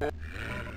É.